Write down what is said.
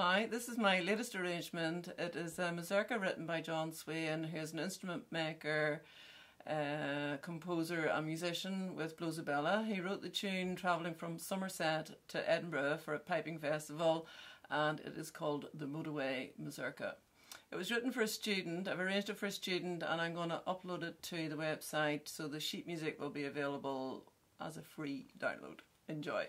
Hi, this is my latest arrangement. It is a mazurka written by Jon Swayne, who is an instrument maker, uh, composer, and musician with Blowzabella. He wrote the tune travelling from Somerset to Edinburgh for a piping festival, and it is called the Motorway Mazurka. It was written for a student. I've arranged it for a student, and I'm going to upload it to the website so the sheet music will be available as a free download. Enjoy.